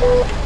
you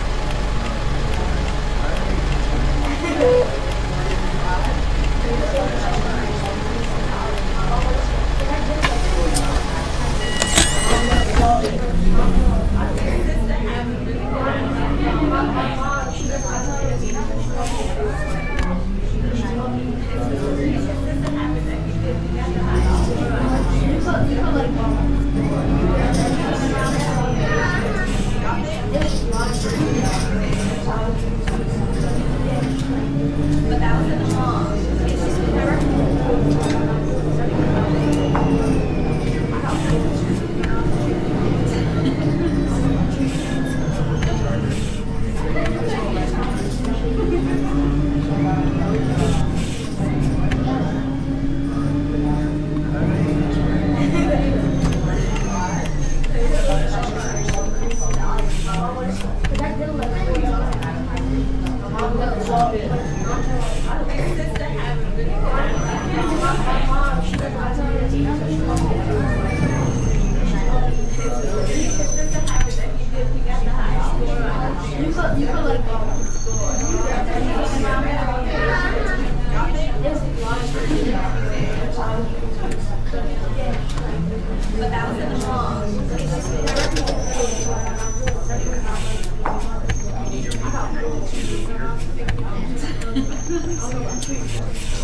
Oh, I'm sure you're